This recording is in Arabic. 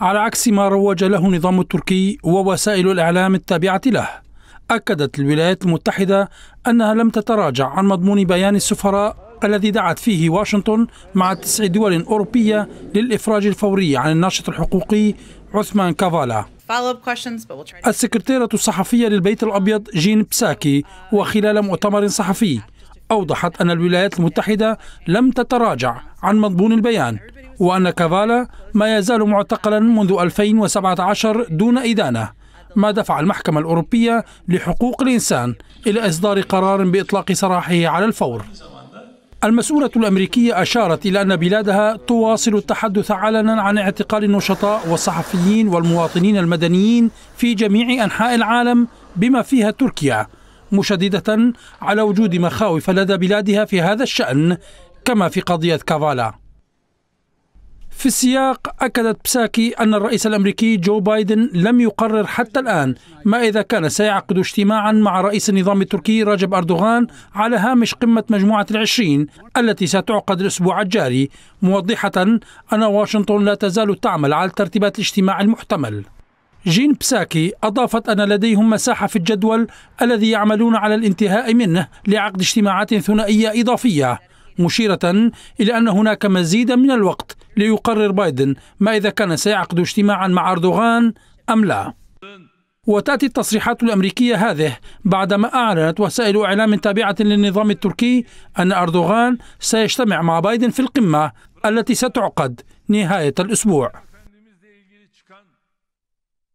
على عكس ما روج له النظام التركي ووسائل الإعلام التابعة له. أكدت الولايات المتحدة أنها لم تتراجع عن مضمون بيان السفراء الذي دعت فيه واشنطن مع تسع دول أوروبية للإفراج الفوري عن الناشط الحقوقي عثمان كافالا. السكرتيرة الصحفية للبيت الأبيض جين بساكي وخلال مؤتمر صحفي أوضحت أن الولايات المتحدة لم تتراجع عن مضمون البيان. وأن كافالا ما يزال معتقلا منذ 2017 دون إدانة ما دفع المحكمة الأوروبية لحقوق الإنسان إلى إصدار قرار بإطلاق سراحه على الفور؟ المسؤولة الأمريكية أشارت إلى أن بلادها تواصل التحدث علنا عن اعتقال النشطاء والصحفيين والمواطنين المدنيين في جميع أنحاء العالم بما فيها تركيا مشددة على وجود مخاوف لدى بلادها في هذا الشأن كما في قضية كافالا. في السياق أكدت بساكي أن الرئيس الأمريكي جو بايدن لم يقرر حتى الآن ما إذا كان سيعقد اجتماعا مع رئيس النظام التركي رجب أردوغان على هامش قمة مجموعة العشرين التي ستعقد الأسبوع الجاري موضحة أن واشنطن لا تزال تعمل على ترتيبات الاجتماع المحتمل. جين بساكي أضافت أن لديهم مساحة في الجدول الذي يعملون على الانتهاء منه لعقد اجتماعات ثنائية إضافية مشيرة إلى أن هناك مزيدا من الوقت ليقرر بايدن ما إذا كان سيعقد اجتماعا مع أردوغان أم لا. وتأتي التصريحات الأمريكية هذه بعدما أعلنت وسائل إعلام تابعة للنظام التركي أن أردوغان سيجتمع مع بايدن في القمة التي ستعقد نهاية الأسبوع.